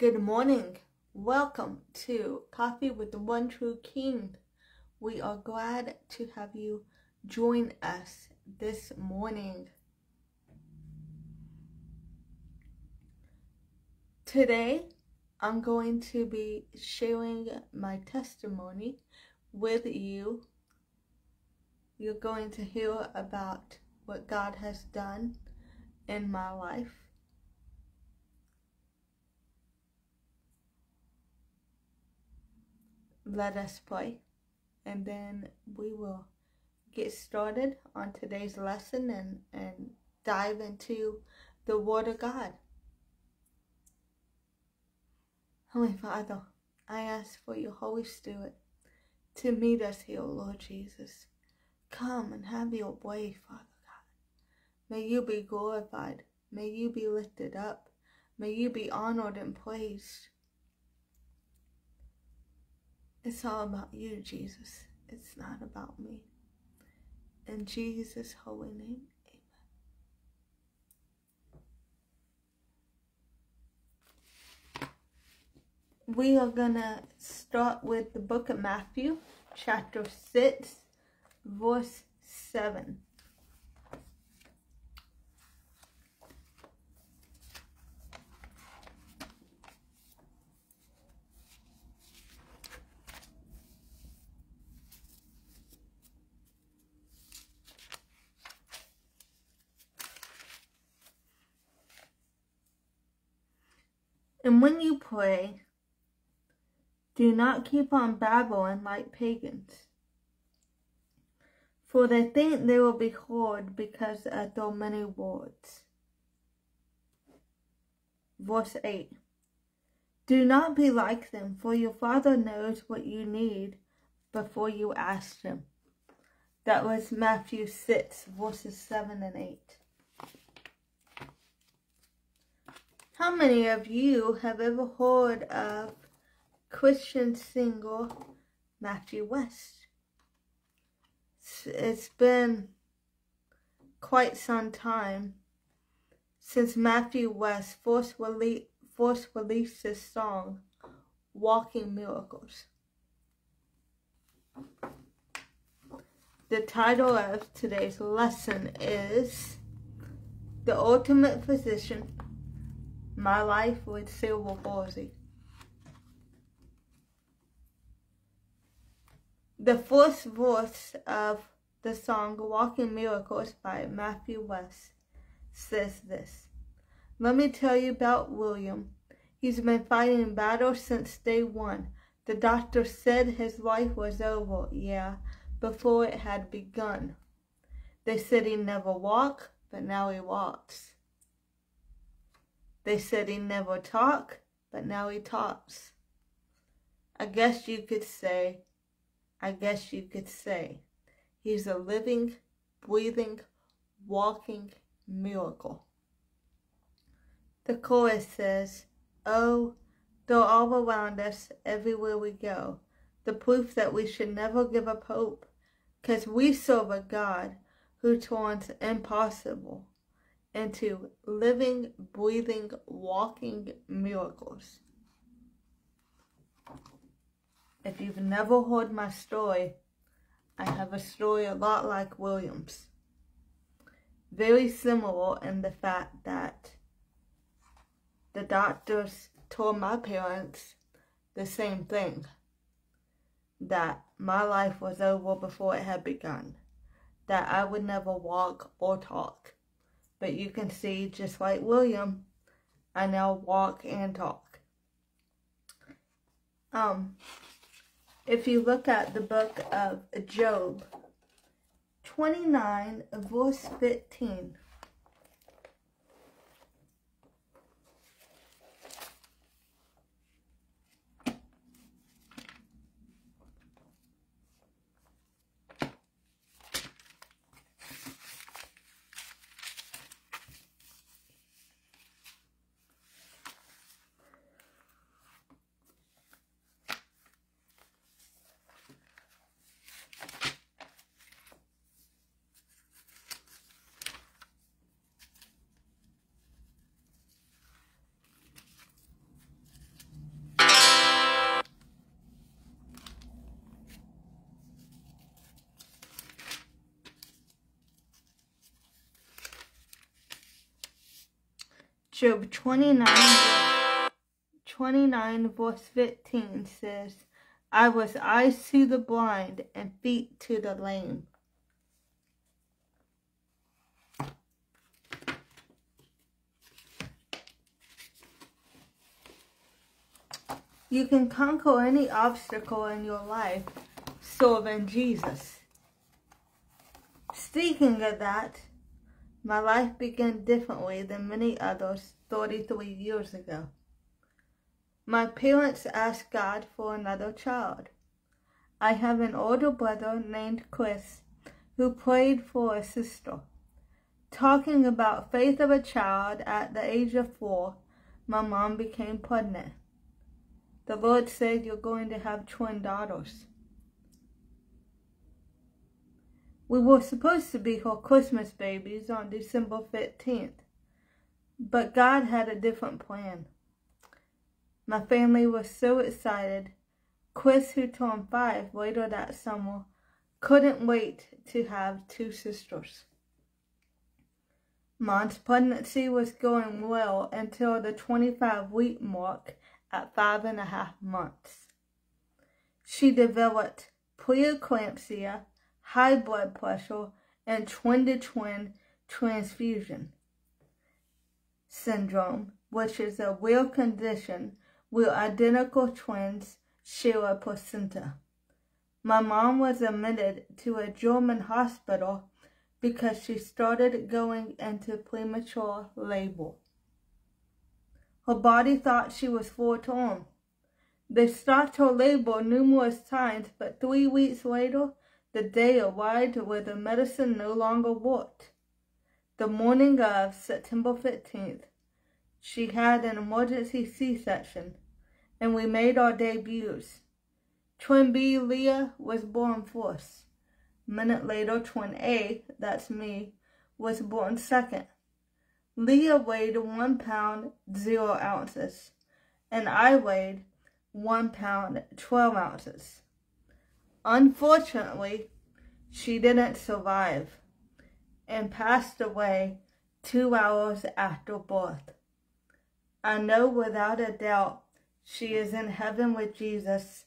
Good morning. Welcome to Coffee with the One True King. We are glad to have you join us this morning. Today, I'm going to be sharing my testimony with you. You're going to hear about what God has done in my life. Let us pray, and then we will get started on today's lesson and, and dive into the Word of God. Holy Father, I ask for your Holy Spirit to meet us here, Lord Jesus. Come and have your way, Father God. May you be glorified. May you be lifted up. May you be honored and praised. It's all about you, Jesus. It's not about me. In Jesus' holy name, amen. we are going to start with the book of Matthew, chapter 6, verse 7. And when you pray, do not keep on babbling like pagans, for they think they will be heard because of their many words. Verse 8 Do not be like them, for your Father knows what you need before you ask Him. That was Matthew 6, verses 7 and 8. How many of you have ever heard of Christian singer Matthew West. It's been quite some time since Matthew West first, rele first released his song, Walking Miracles. The title of today's lesson is The Ultimate Physician, My Life with Cerebral Palsy. The first verse of the song Walking Miracles by Matthew West says this. Let me tell you about William. He's been fighting battles since day one. The doctor said his life was over, yeah, before it had begun. They said he'd never walk, but now he walks. They said he never talk, but now he talks. I guess you could say I guess you could say. He's a living, breathing, walking miracle. The chorus says, Oh, they're all around us everywhere we go. The proof that we should never give up hope, because we serve a God who turns impossible into living, breathing, walking miracles. If you've never heard my story, I have a story a lot like William's. Very similar in the fact that the doctors told my parents the same thing. That my life was over before it had begun. That I would never walk or talk. But you can see, just like William, I now walk and talk. Um, if you look at the book of Job 29, verse 15. Job 29, 29 verse 15 says, I was eyes to the blind and feet to the lame. You can conquer any obstacle in your life serving Jesus. Speaking of that, my life began differently than many others 33 years ago. My parents asked God for another child. I have an older brother named Chris who prayed for a sister. Talking about faith of a child at the age of four, my mom became pregnant. The Lord said you're going to have twin daughters. We were supposed to be her Christmas babies on December 15th, but God had a different plan. My family was so excited. Chris, who turned five later that summer, couldn't wait to have two sisters. Mom's pregnancy was going well until the 25 week mark at five and a half months. She developed preeclampsia, high blood pressure, and twin-to-twin transfusion syndrome, which is a real condition where identical twins share a placenta. My mom was admitted to a German hospital because she started going into premature labor. Her body thought she was full term. They stopped her labor numerous times, but three weeks later, the day arrived where the medicine no longer worked. The morning of September 15th, she had an emergency C-section, and we made our debuts. Twin B, Leah, was born first. Minute later, twin A, that's me, was born second. Leah weighed one pound zero ounces, and I weighed one pound twelve ounces. Unfortunately, she didn't survive and passed away two hours after birth. I know without a doubt she is in heaven with Jesus,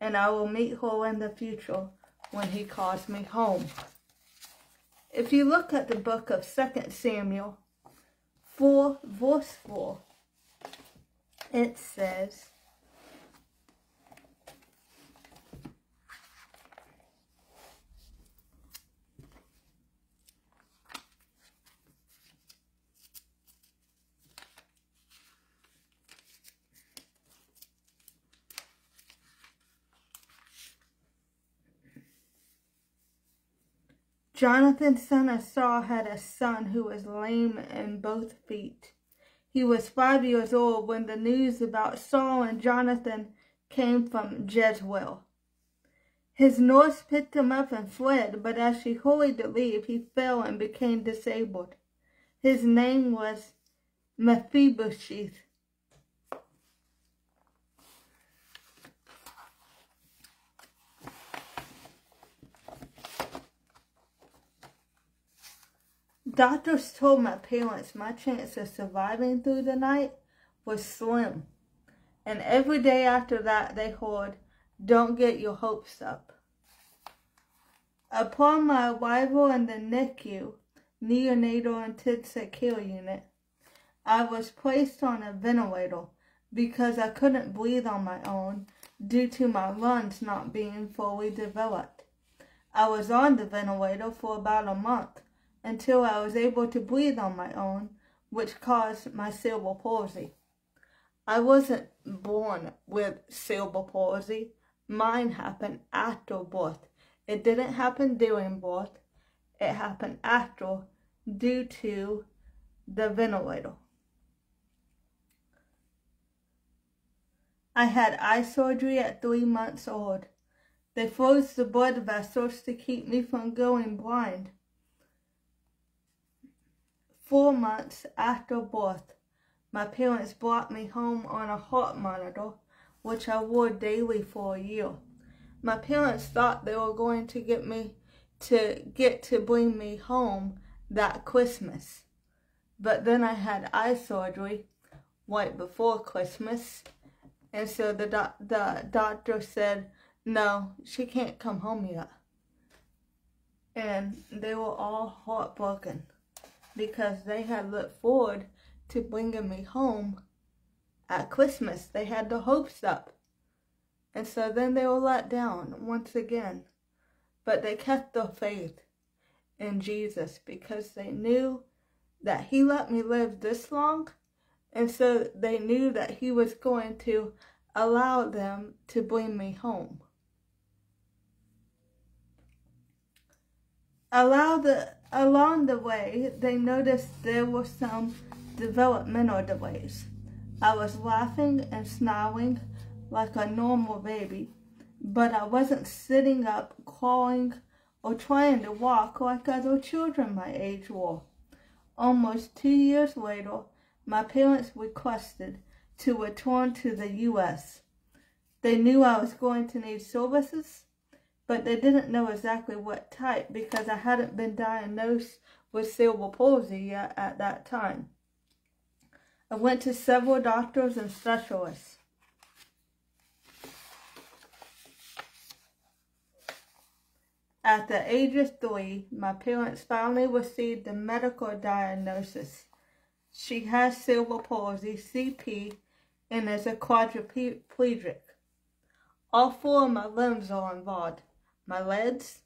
and I will meet her in the future when he calls me home. If you look at the book of 2 Samuel, 4, verse 4, it says, Jonathan, son of Saul, had a son who was lame in both feet. He was five years old when the news about Saul and Jonathan came from Jezreel. His nurse picked him up and fled, but as she hurried to leave, he fell and became disabled. His name was Mephibosheth. Doctors told my parents my chance of surviving through the night was slim. And every day after that, they heard, don't get your hopes up. Upon my arrival in the NICU, neonatal intensive care unit, I was placed on a ventilator because I couldn't breathe on my own due to my lungs not being fully developed. I was on the ventilator for about a month until I was able to breathe on my own, which caused my cerebral palsy. I wasn't born with cerebral palsy. Mine happened after birth. It didn't happen during birth. It happened after due to the ventilator. I had eye surgery at three months old. They froze the blood vessels to keep me from going blind. Four months after birth, my parents brought me home on a heart monitor, which I wore daily for a year. My parents thought they were going to get me to get to bring me home that Christmas. But then I had eye surgery right before Christmas. And so the, the doctor said, no, she can't come home yet. And they were all heartbroken because they had looked forward to bringing me home at Christmas. They had the hopes up. And so then they were let down once again. But they kept their faith in Jesus because they knew that He let me live this long. And so they knew that He was going to allow them to bring me home. Allow the, along the way, they noticed there were some developmental delays. I was laughing and snarling like a normal baby, but I wasn't sitting up, crawling, or trying to walk like other children my age were. Almost two years later, my parents requested to return to the U.S. They knew I was going to need services, but they didn't know exactly what type because I hadn't been diagnosed with cerebral palsy yet at that time. I went to several doctors and specialists. At the age of three, my parents finally received a medical diagnosis. She has cerebral palsy, CP, and is a quadriplegic. All four of my limbs are involved, my legs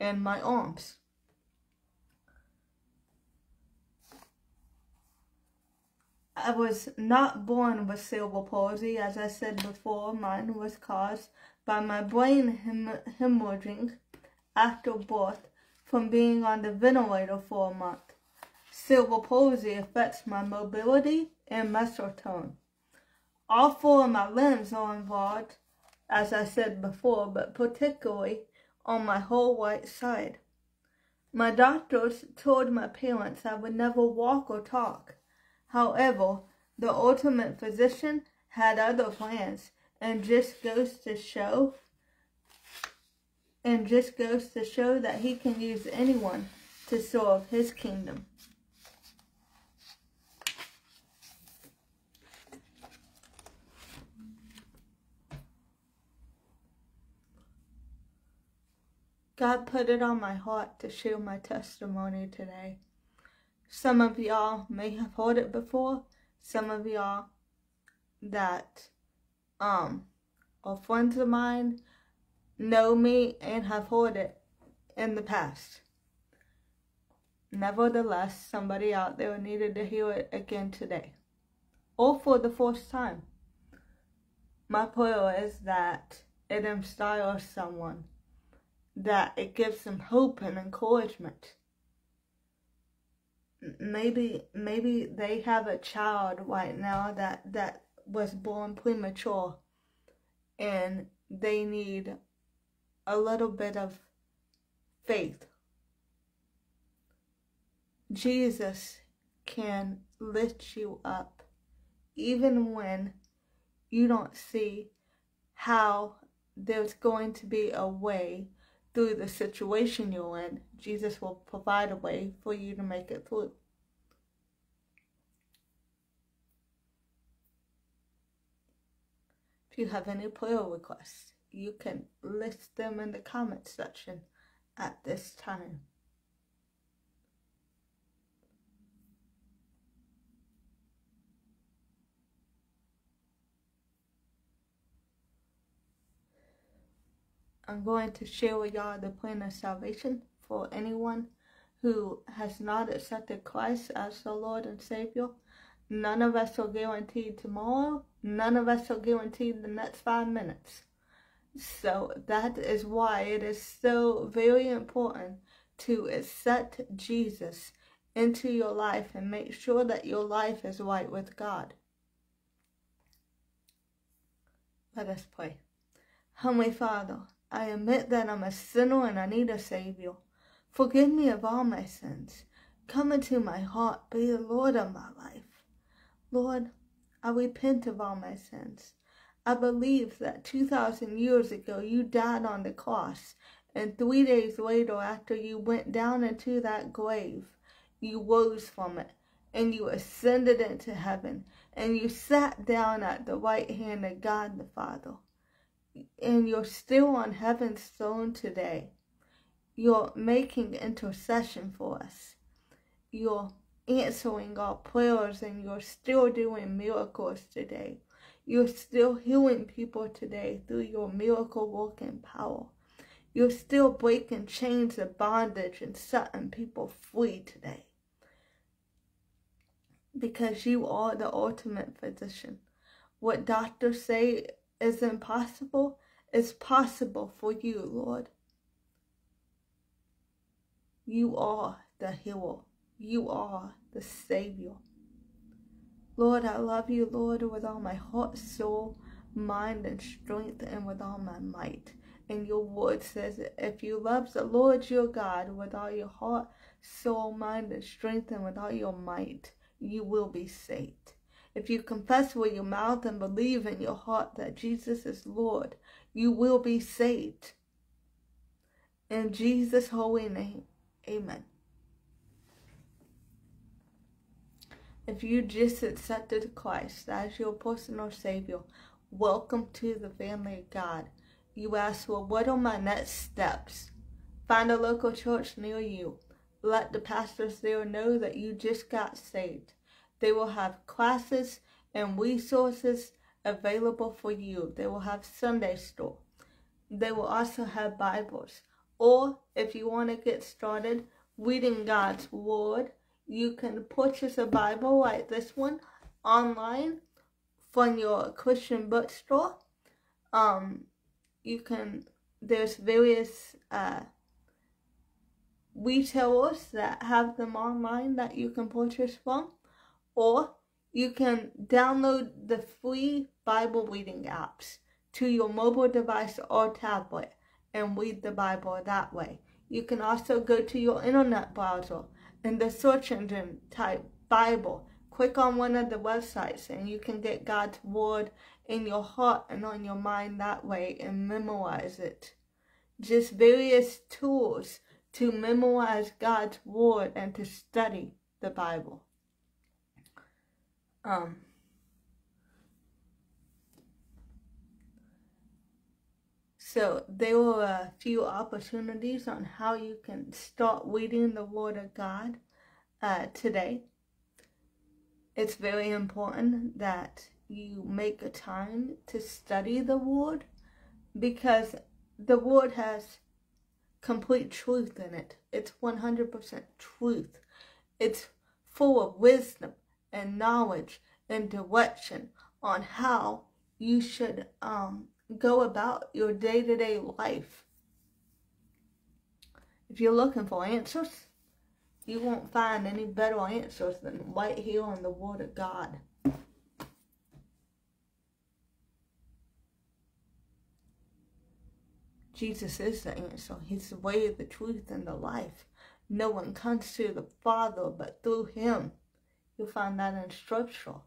and my arms. I was not born with cerebral palsy. As I said before, mine was caused by my brain hem hemorrhaging after birth from being on the ventilator for a month. Cerebral palsy affects my mobility and muscle tone. All four of my limbs are involved, as I said before, but particularly on my whole right side. My doctors told my parents I would never walk or talk. However, the ultimate physician had other plans and just goes to show and just goes to show that he can use anyone to serve his kingdom. God put it on my heart to share my testimony today. Some of y'all may have heard it before. Some of y'all that um are friends of mine know me and have heard it in the past. Nevertheless, somebody out there needed to hear it again today. Or for the first time. My prayer is that it inspires someone. That it gives them hope and encouragement. Maybe maybe they have a child right now that that was born premature and they need a little bit of faith. Jesus can lift you up even when you don't see how there's going to be a way through the situation you're in, Jesus will provide a way for you to make it through. If you have any prayer requests, you can list them in the comment section at this time. I'm going to share with y'all the plan of salvation for anyone who has not accepted Christ as the Lord and Savior. None of us are guaranteed tomorrow. None of us are guaranteed the next five minutes. So that is why it is so very important to accept Jesus into your life and make sure that your life is right with God. Let us pray. Heavenly Father, I admit that I'm a sinner and I need a Savior. Forgive me of all my sins. Come into my heart, be the Lord of my life. Lord, I repent of all my sins. I believe that 2,000 years ago you died on the cross, and three days later, after you went down into that grave, you rose from it, and you ascended into heaven, and you sat down at the right hand of God the Father, and you're still on heaven's throne today. You're making intercession for us. You're answering our prayers, and you're still doing miracles today. You're still healing people today through your miracle working power. You're still breaking chains of bondage and setting people free today. Because you are the ultimate physician. What doctors say is impossible is possible for you, Lord. You are the healer. You are the Savior. Lord, I love you, Lord, with all my heart, soul, mind, and strength, and with all my might. And your word says, if you love the Lord your God with all your heart, soul, mind, and strength, and with all your might, you will be saved. If you confess with your mouth and believe in your heart that Jesus is Lord, you will be saved. In Jesus' holy name, amen. If you just accepted Christ as your personal Savior, welcome to the family of God. You ask, well, what are my next steps? Find a local church near you. Let the pastors there know that you just got saved. They will have classes and resources available for you. They will have Sunday school. They will also have Bibles. Or if you want to get started reading God's Word, you can purchase a Bible like this one online from your Christian bookstore. Um, you can there's various uh, retailers that have them online that you can purchase from or you can download the free bible reading apps to your mobile device or tablet and read the bible that way you can also go to your internet browser and the search engine type bible click on one of the websites and you can get god's word in your heart and on your mind that way and memorize it. Just various tools to memorize God's Word and to study the Bible. Um, so there were a few opportunities on how you can start reading the Word of God uh, today. It's very important that you make a time to study the word because the word has complete truth in it. It's 100% truth. It's full of wisdom and knowledge and direction on how you should um, go about your day-to-day life. If you're looking for answers, you won't find any better answers than right here on the Word of God. Jesus is the answer. He's the way, the truth, and the life. No one comes to the Father but through him. You'll find that in Scripture.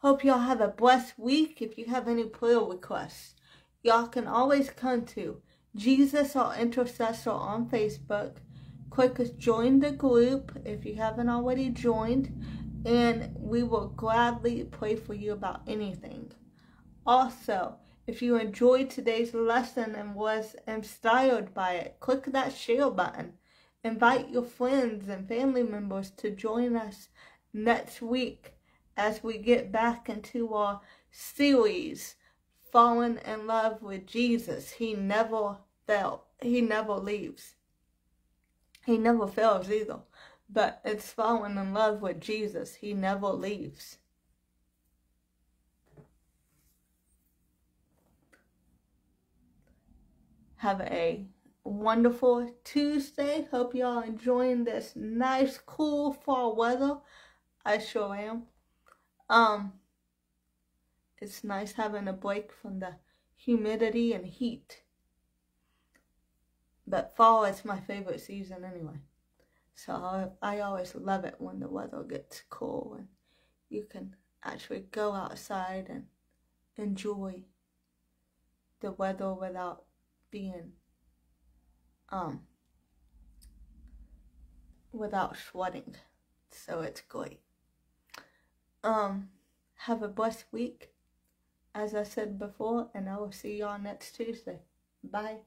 Hope y'all have a blessed week. If you have any prayer requests, y'all can always come to Jesus or Intercessor on Facebook. Click join the group if you haven't already joined, and we will gladly pray for you about anything. Also, if you enjoyed today's lesson and was inspired by it, click that share button. Invite your friends and family members to join us next week as we get back into our series, Falling in Love with Jesus. He never fails. He never leaves. He never fails either. But it's falling in love with Jesus. He never leaves. Have a wonderful Tuesday. Hope y'all enjoying this nice, cool fall weather. I sure am. Um, it's nice having a break from the humidity and heat. But fall is my favorite season anyway. So I, I always love it when the weather gets cool and you can actually go outside and enjoy the weather without being um without sweating. So it's great. Um, have a blessed week, as I said before, and I will see y'all next Tuesday. Bye.